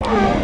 you